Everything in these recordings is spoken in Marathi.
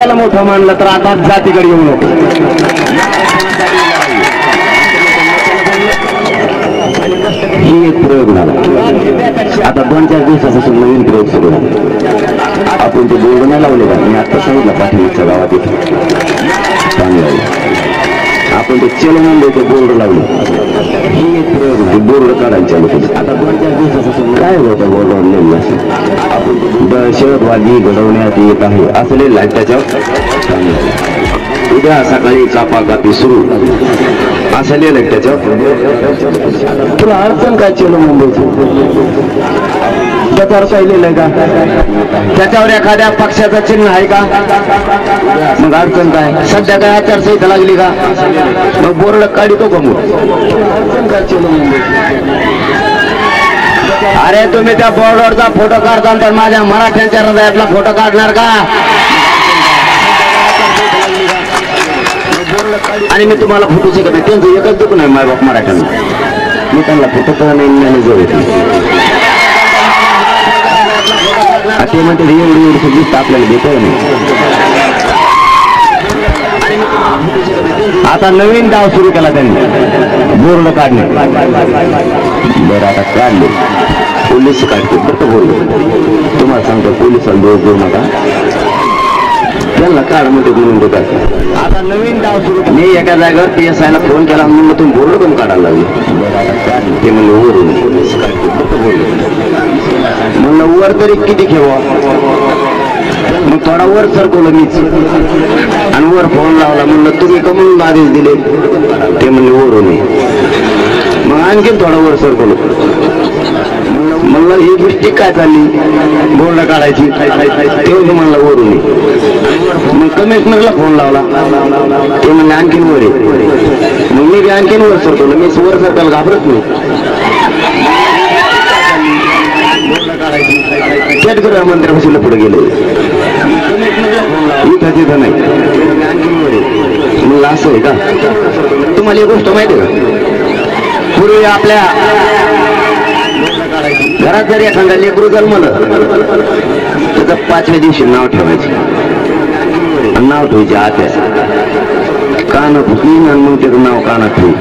त्याला मोठं मानलं तर आता जातीकडे येऊ नको. ही एक प्रयोग झाला. आता दोन चार दिवसापासून नवीन प्रयोग सुरू झाला. आपण ते बोर्ड नाही लावले का? मी आता सांगितलं पाठीमागच्या गावात आपण ते चलो बोर्ड लावले. ही एक प्रयोग होती बोर्ड काढायला आता दोन चार दिवसापासून काय होतं बोर्ड लावलेलं असं? दहशतवादी घडवण्यात येत आहे. असं लिहिलं आहे त्याच्यावर. चांगलं. उद्या सकाळी कापाकापी सुरू. असं लिहिलं आहे त्याच्यावर. तुला अडचण काय चलो मुंबईची त्याच्यावर काय लिहिलंय का? त्याच्यावर एखाद्या पक्षाचं चिन्ह आहे का? मग अडचण काय? सध्या काय आचारसंहिता लागली का? मग बोर्ड काढितो का मग? अरे तुम्ही त्या बोर्डवरचा फोटो काढताल तर माझ्या मराठ्यांच्या हृदयातला फोटो काढणार का? आणि मी तुम्हाला फोटो शिकत नाही. त्यांचं एकच दुःख नाही मायबाप मराठ्यांना. मी त्यांना फोटो नाही मॅनेजर येते ते म्हणते एवढी एवढी सगळी आपल्याला देतो नाही आता नवीन डाव सुरू केला त्यांनी. बोर्ड काढणे. बरं आता काढले. पोलीस काढते. फक्त बोललो तुम्हाला सांगतो पोलिसांना दोष देऊ नका. त्यांना काढमध्ये म्हणून देतात आता नवीन डाव सुरू मी एका जागेवर पी एस आयला फोन केला म्हणून तुम्ही बोर्ड पण काढायला लागले. ते म्हणजे वरून हो, हो, हो, पोलीस काढते. बरं बोललो म्हणलं वर तरी किती ठेवा? मग थोडा वर सरकवलं मीच. आणि वर फोन लावला म्हणलं तुम्ही कमून आदेश दिले? ते म्हणले वरून ये. मग आणखीन थोडा वर सरकवलं. म्हणलं ही गोष्टी काय चालली? बोर्ड काढायची. तेव्हा म्हणलं वरून ये. मग कमिशनरला फोन लावला. ते म्हणले आणखीन वर आहे. मग मी आणखीन वर सरकवलं. मी वर सरकायला घाबरत नाही. थेट गृहमंत्र्यापासून पुढे गेले? इथं तिथं नाही. मला असं आहे का? तुम्हाला एक गोष्ट माहिती का? पूर्वी आपल्या घरात जर एखादा लेकरू जन्मलं त्याचं पाचव्या दिवशी नाव ठेवायचं. नाव ठेवायचे आत्या कान फुकीन आणि मग त्याचं नाव कानात ठेवू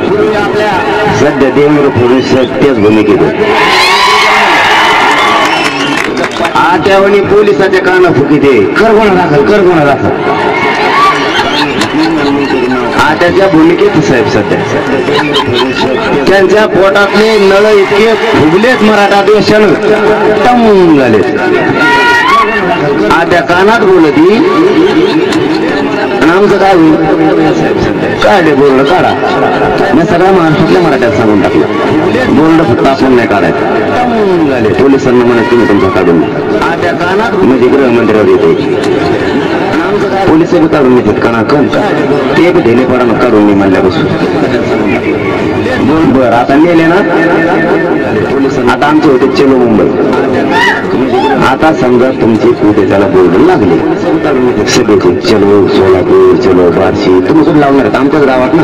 सध्या देवेंद्र फडणवीस साहेब त्याच भूमिकेत आत्यावणी पोलिसाच्या काना फुकी ते कर गुन्हा दाखल कर गुन्हा दाखल. आत्याच्या भूमिकेत साहेब सध्या. त्यांच्या पोटातले नळ इतके फुगलेत मराठा देशानं. टमून झाले आत्या कानात बोलती. आणि आमचं काय होईल? काढले बोलणं काढा. मी सगळ्या महाराष्ट्रातल्या मराठ्यात सांगून टाकलं. बोलणं फक्त आपण नाही काढायचं. झाले पोलिसांना म्हणत तुम्ही तुमचं काढून म्हणजे गृहमंत्र्यावर येते पोलीस काढून घेतात कणाकण ते बी ढेलेपणानं काढून मी म्हणल्यापासून. बरं आता नेले ना. आता आमचे होते चेलो मुंबई. आता समजा तुमची कुठे त्याला बोर्ड लागले. सगळे चलो सोलापूर चलो बार्शी. तुम्ही कुठे लावणार? आमच्याच गावात ना.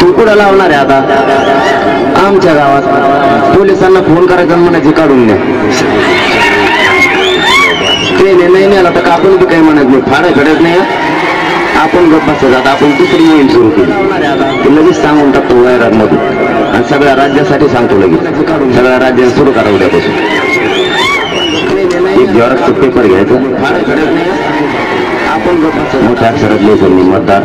तू कुठं लावणार आहे आता? आमच्या गावात. पोलिसांना फोन करायचा म्हणायचे काढून द्या ते नाही आता तर आपण बी काही म्हणत नाही. फार घडत नाही आपण गप्प बसत आता आपण दुसरी मोहीम सुरू केली. ते लगेच सांगून टाकतो वैरामध्ये आणि सगळ्या राज्यासाठी सांगतो लगेच. सगळ्या राज्यात सुरू करा उद्यापासून. एक झेरॉक्सचं पेपर घ्यायचं. आपण मोठ्या अक्षरात मी मतदार.